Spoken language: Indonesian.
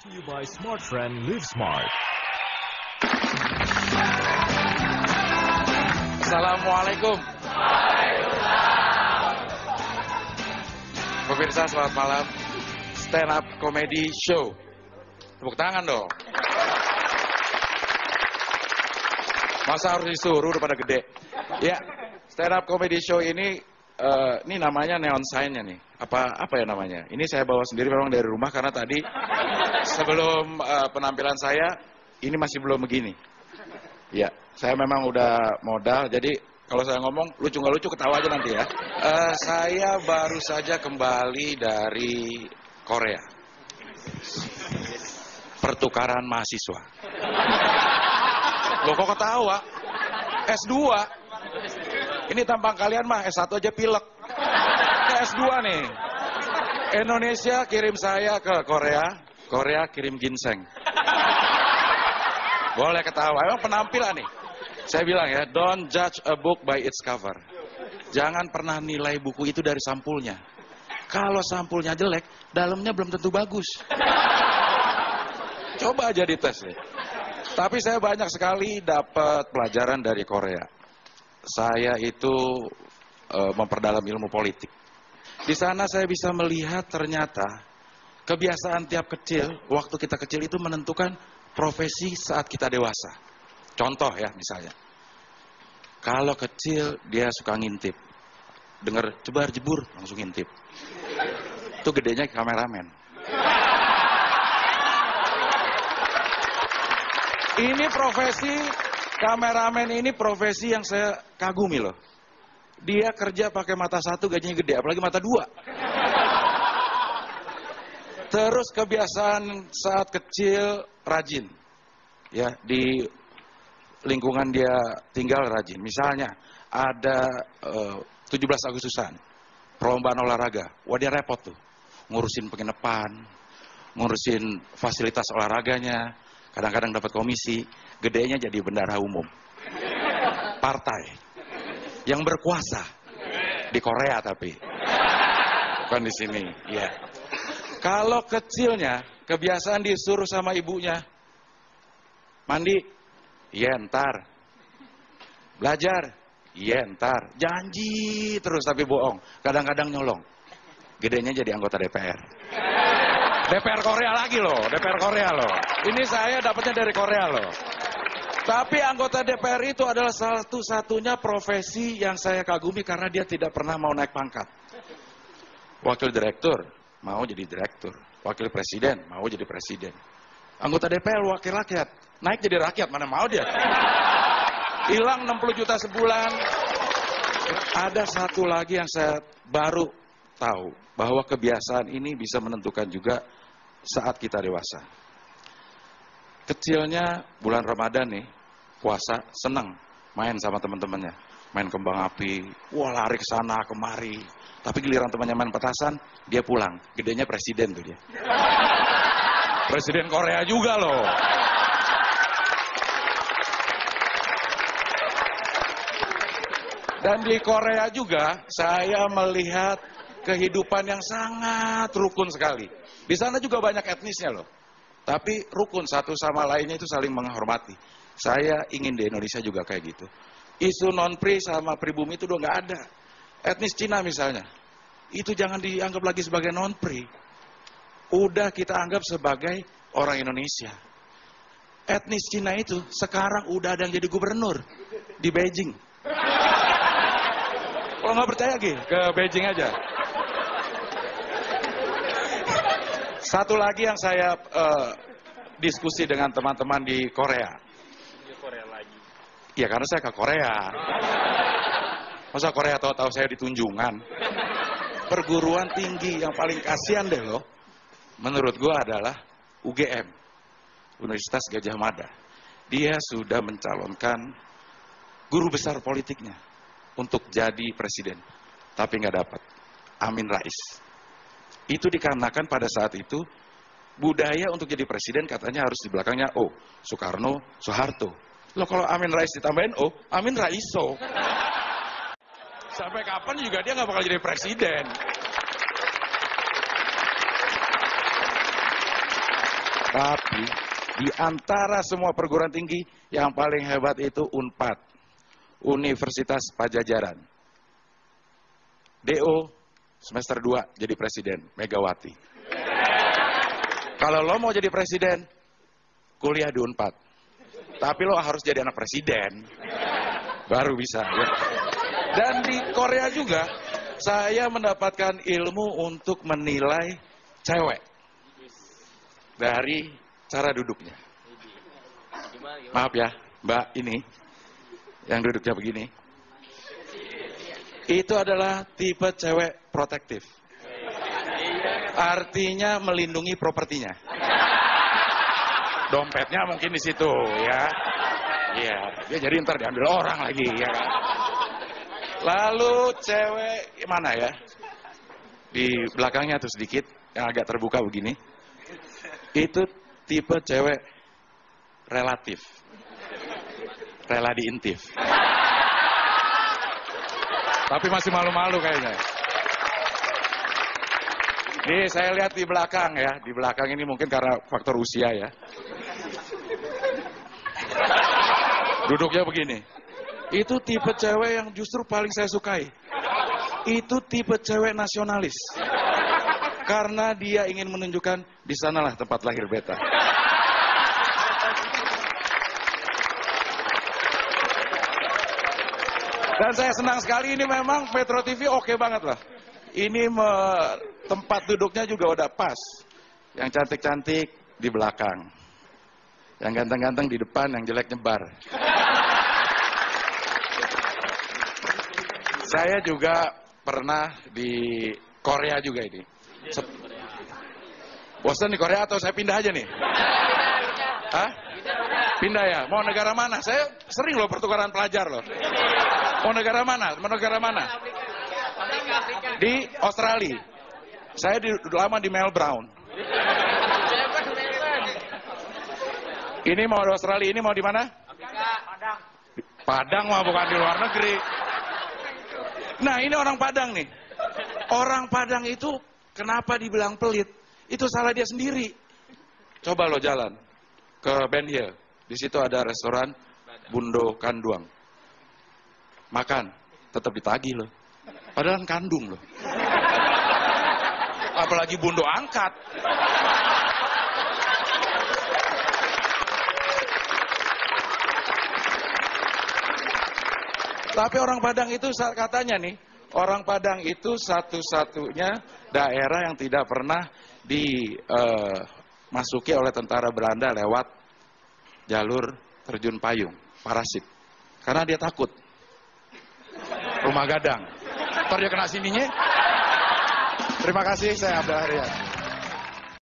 to you by Smart Friend Live Smart. Assalamualaikum. Pemirsa selamat malam. Stand up comedy show. Tepuk tangan dong. Masa harus disuruh udah pada gede. Ya, stand up comedy show ini eh, ini namanya neon sign-nya nih. Apa apa ya namanya? Ini saya bawa sendiri memang dari rumah karena tadi sebelum eh, penampilan saya ini masih belum begini. Ya, saya memang udah modal, jadi kalau saya ngomong lucu nggak lucu ketawa aja nanti ya. Eh, saya baru saja kembali dari Korea. Pertukaran mahasiswa. Loh kok ketawa? S2. Ini tampang kalian mah S1 aja pilek. Ini S2 nih. Indonesia kirim saya ke Korea, Korea kirim ginseng. Boleh ketawa. Emang penampilan nih. Saya bilang ya, don't judge a book by its cover. Jangan pernah nilai buku itu dari sampulnya. Kalau sampulnya jelek, dalamnya belum tentu bagus. Coba aja dites nih. Tapi saya banyak sekali dapat pelajaran dari Korea. Saya itu eh, memperdalam ilmu politik. Di sana saya bisa melihat ternyata kebiasaan tiap kecil, waktu kita kecil itu menentukan profesi saat kita dewasa. Contoh ya misalnya. Kalau kecil dia suka ngintip. Dengar jebar jebur langsung ngintip. Itu gedenya kameramen. Ini profesi kameramen ini profesi yang saya kagumi loh. Dia kerja pakai mata satu gajinya gede, apalagi mata dua. Terus kebiasaan saat kecil rajin. Ya, di lingkungan dia tinggal rajin. Misalnya ada eh, 17 Agustusan, perlombaan olahraga. Wah dia repot tuh. Ngurusin penginapan, ngurusin fasilitas olahraganya, kadang-kadang dapat komisi, gedenya jadi bendara umum. Partai yang berkuasa di Korea tapi bukan di sini, ya. Kalau kecilnya kebiasaan disuruh sama ibunya mandi, iya ntar. Belajar, iya ntar. Janji terus tapi bohong. Kadang-kadang nyolong. Gedenya jadi anggota DPR. DPR Korea lagi loh, DPR Korea loh. Ini saya dapatnya dari Korea loh. Tapi anggota DPR itu adalah satu-satunya profesi yang saya kagumi karena dia tidak pernah mau naik pangkat. Wakil direktur mau jadi direktur, wakil presiden mau jadi presiden. Anggota DPR wakil rakyat, naik jadi rakyat mana mau dia? Hilang 60 juta sebulan. Ada satu lagi yang saya baru tahu bahwa kebiasaan ini bisa menentukan juga saat kita dewasa. Kecilnya bulan Ramadan nih, puasa senang main sama teman-temannya, main kembang api, wah lari ke sana kemari. Tapi giliran temannya main petasan, dia pulang. Gedenya presiden tuh dia. Presiden Korea juga loh. Dan di Korea juga saya melihat kehidupan yang sangat rukun sekali. Di sana juga banyak etnisnya loh. Tapi rukun satu sama lainnya itu saling menghormati. Saya ingin di Indonesia juga kayak gitu. Isu non-pri sama pribumi itu udah nggak ada. Etnis Cina misalnya. Itu jangan dianggap lagi sebagai non-pri. Udah kita anggap sebagai orang Indonesia. Etnis Cina itu sekarang udah ada yang jadi gubernur di Beijing. Kalau nggak percaya Gi, ke Beijing aja. Satu lagi yang saya eh, diskusi dengan teman-teman di Korea. Iya karena saya ke Korea. Masa Korea tahu-tahu saya di Tunjungan. Perguruan tinggi yang paling kasihan deh loh. Menurut gua adalah UGM. Universitas Gajah Mada. Dia sudah mencalonkan guru besar politiknya untuk jadi presiden. Tapi nggak dapat. Amin Rais. Itu dikarenakan pada saat itu budaya untuk jadi presiden katanya harus di belakangnya O. Soekarno, Soeharto. Loh kalau Amin Rais ditambahin O, Amin Raiso. Sampai kapan juga dia nggak bakal jadi presiden. Tapi di antara semua perguruan tinggi yang paling hebat itu UNPAD, Universitas Pajajaran. DO semester 2 jadi presiden, Megawati. Kalau lo mau jadi presiden, kuliah di UNPAD. Tapi lo harus jadi anak presiden. Baru bisa. Ya. Dan di Korea juga, saya mendapatkan ilmu untuk menilai cewek. Dari cara duduknya. Maaf ya, mbak ini. Yang duduknya begini. Itu adalah tipe cewek protektif. Artinya melindungi propertinya. Dompetnya mungkin di situ ya. Iya, dia jadi ntar diambil orang lagi ya kan. Lalu cewek mana ya? Di belakangnya tuh sedikit yang agak terbuka begini. Itu tipe cewek relatif. Rela diintif. Tapi masih malu-malu kayaknya. Nih saya lihat di belakang ya, di belakang ini mungkin karena faktor usia ya. Duduknya begini. Itu tipe cewek yang justru paling saya sukai. Itu tipe cewek nasionalis. Karena dia ingin menunjukkan di sanalah tempat lahir beta. Dan saya senang sekali ini memang Metro TV oke banget lah. Ini me, tempat duduknya juga udah pas. Yang cantik-cantik di belakang. Yang ganteng-ganteng di depan, yang jelek nyebar. Saya juga pernah di Korea juga ini. Sep Bosan di Korea atau saya pindah aja nih? Hah? Pindah ya? Mau negara mana? Saya sering loh pertukaran pelajar loh. Mau negara mana? Mau negara mana? Di Australia. Saya di, lama di Melbourne. Ini mau di Australia, ini mau di mana? Padang. Padang mah bukan di luar negeri. Nah ini orang Padang nih. Orang Padang itu kenapa dibilang pelit? Itu salah dia sendiri. Coba lo jalan ke Ben Hill. Di situ ada restoran Bundo Kanduang. Makan, tetap ditagih loh. Padahal kan kandung loh. Apalagi Bundo angkat. Tapi orang Padang itu katanya nih, orang Padang itu satu-satunya daerah yang tidak pernah dimasuki oleh tentara Belanda lewat jalur terjun payung, parasit. Karena dia takut. Rumah gadang. Ntar dia kena sininya. Terima kasih, saya Abdul Harian.